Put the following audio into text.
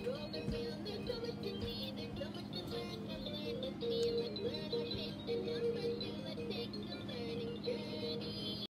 Ooh.